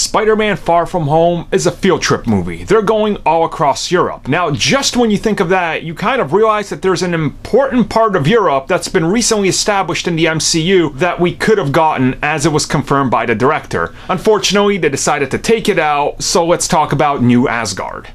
Spider-Man Far From Home is a field trip movie. They're going all across Europe. Now, just when you think of that, you kind of realize that there's an important part of Europe that's been recently established in the MCU that we could have gotten as it was confirmed by the director. Unfortunately, they decided to take it out, so let's talk about New Asgard.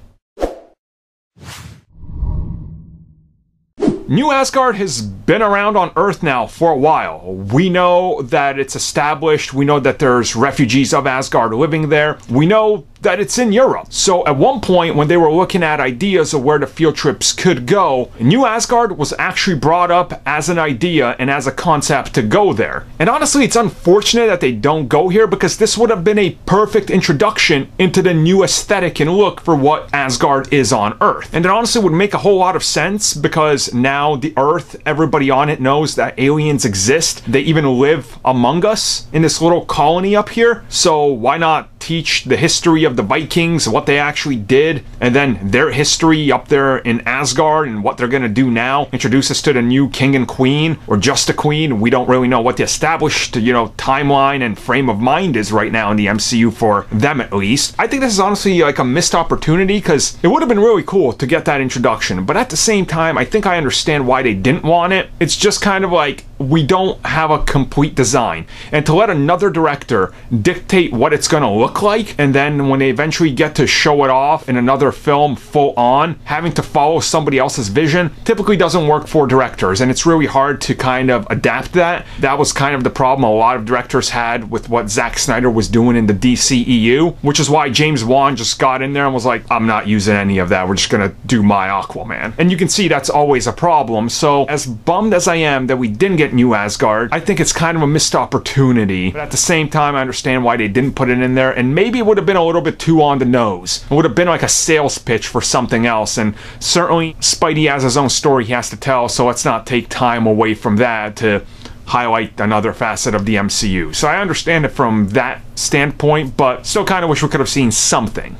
New Asgard has been around on Earth now for a while. We know that it's established, we know that there's refugees of Asgard living there, we know that it's in Europe. So at one point, when they were looking at ideas of where the field trips could go, New Asgard was actually brought up as an idea and as a concept to go there. And honestly, it's unfortunate that they don't go here because this would have been a perfect introduction into the new aesthetic and look for what Asgard is on Earth. And it honestly would make a whole lot of sense because now the Earth, everybody on it knows that aliens exist. They even live among us in this little colony up here. So why not teach the history of the Vikings, what they actually did, and then their history up there in Asgard and what they're gonna do now. Introduce us to the new king and queen, or just a queen. We don't really know what the established, you know, timeline and frame of mind is right now in the MCU for them at least. I think this is honestly like a missed opportunity because it would have been really cool to get that introduction, but at the same time, I think I understand why they didn't want it. It's just kind of like we don't have a complete design. And to let another director dictate what it's going to look like, and then when they eventually get to show it off in another film full on, having to follow somebody else's vision typically doesn't work for directors. And it's really hard to kind of adapt that. That was kind of the problem a lot of directors had with what Zack Snyder was doing in the DCEU, which is why James Wan just got in there and was like, I'm not using any of that. We're just going to do my Aquaman. And you can see that's always a problem. So, as bummed as I am that we didn't get get New Asgard. I think it's kind of a missed opportunity, but at the same time, I understand why they didn't put it in there, and maybe it would have been a little bit too on the nose. It would have been like a sales pitch for something else, and certainly Spidey has his own story he has to tell, so let's not take time away from that to highlight another facet of the MCU. So I understand it from that standpoint, but still kind of wish we could have seen something.